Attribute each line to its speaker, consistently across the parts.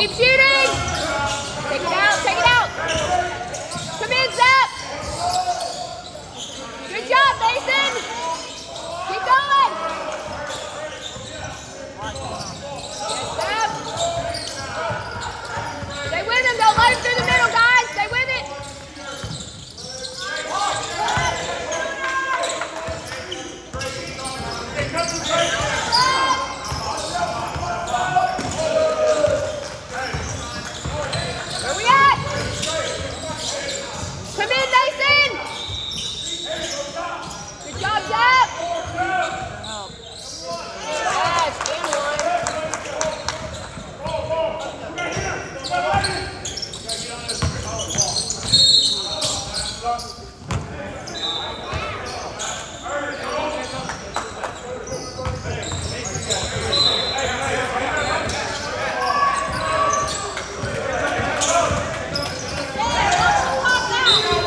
Speaker 1: Keep
Speaker 2: shooting! Wow.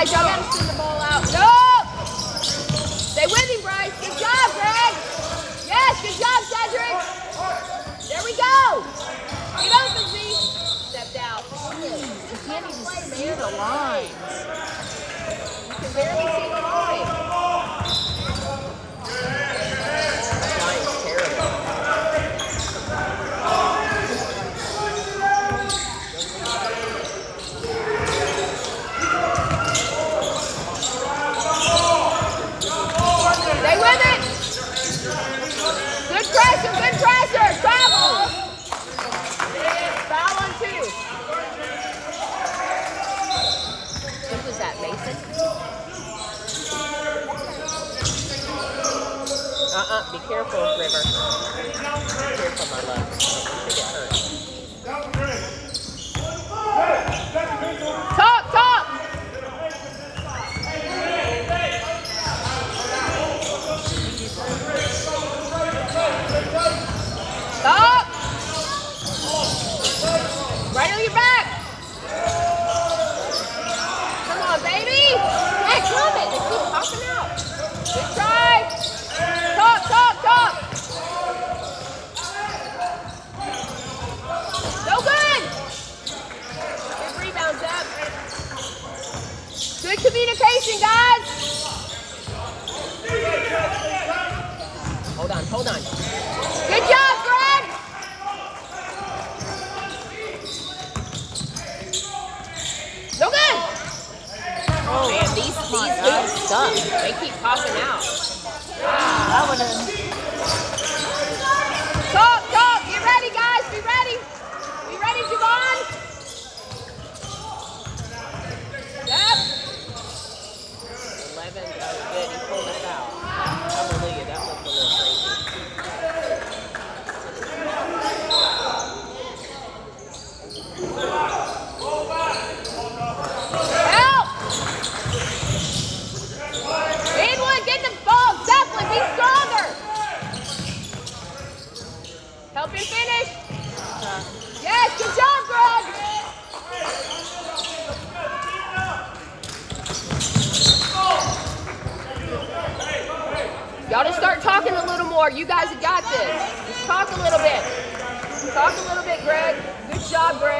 Speaker 2: Vai jogando Uh-uh, be careful, River. Be careful, my love. Don't get hurt.
Speaker 1: Talk! guys!
Speaker 2: Hold on, hold on.
Speaker 1: Good job, Greg! No good!
Speaker 2: Oh man, these, these dudes suck. They keep popping out. Wow. That
Speaker 1: one is... open, finish. Yes, good job, Greg. Y'all just start talking a little more. You guys have got this. Just talk a little bit. Talk a little bit, Greg. Good job, Greg.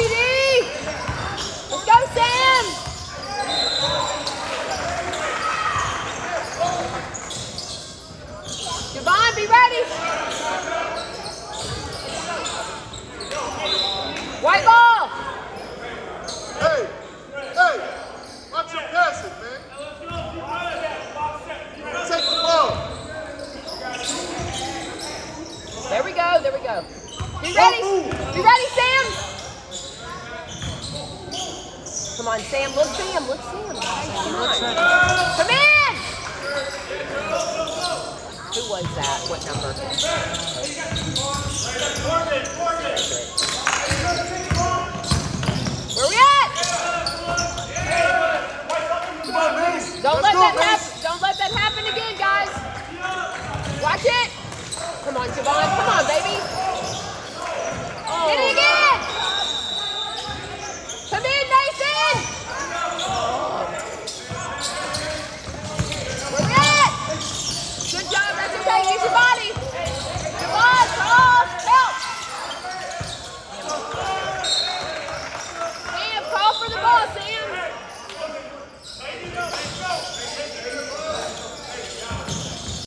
Speaker 1: TD! Let's go, Sam! Javon, be ready! White ball! Come on, Sam. Look, Sam. Guys, come on.
Speaker 3: Come in!
Speaker 1: Who was that? What number?
Speaker 3: Where we at?
Speaker 4: Come on, Mace.
Speaker 3: Don't
Speaker 4: Let's
Speaker 3: let
Speaker 4: go,
Speaker 3: that happen. Don't let that happen again, guys. Watch it.
Speaker 1: Come on, Javon. Come on, baby.